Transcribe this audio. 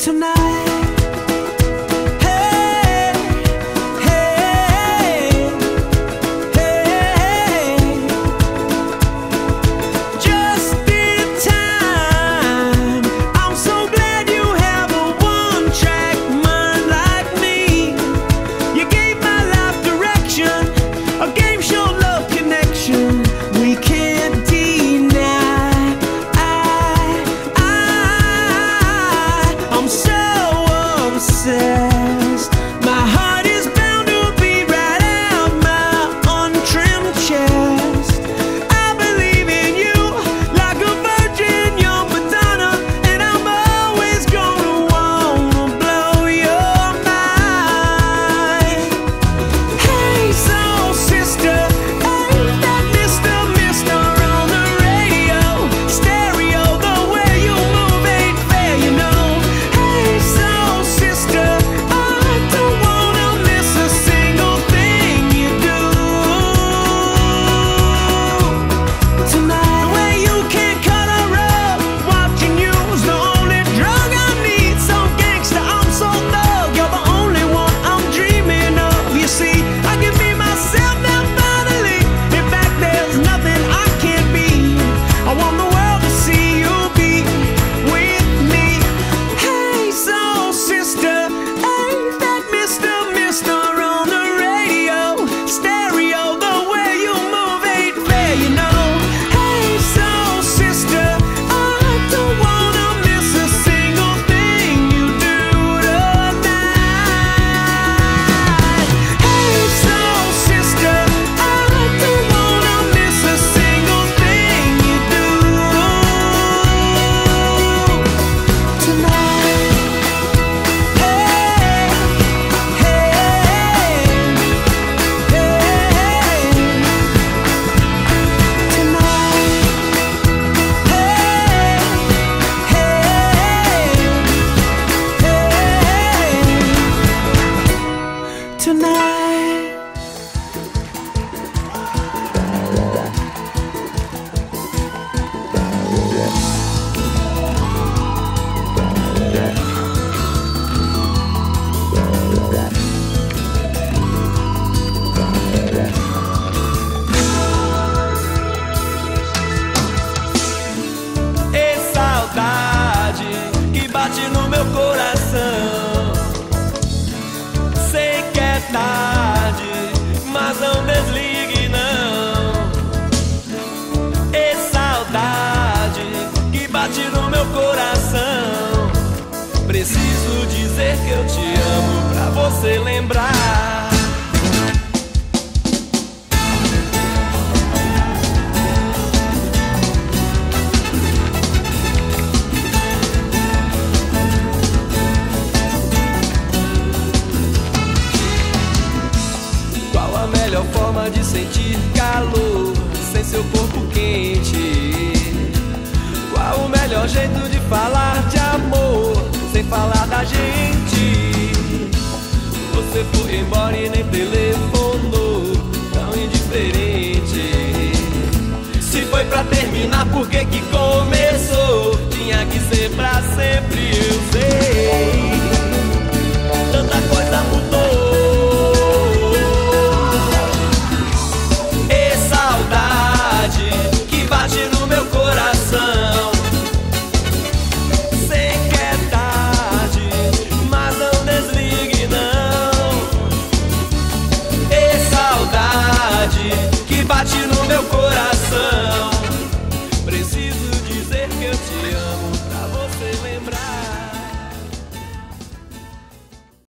tonight. Que eu te amo pra você lembrar. Qual a melhor forma de sentir calor sem seu corpo quente? Qual o melhor jeito de falar de amor sem falar da gente? você foi embora e nem they live.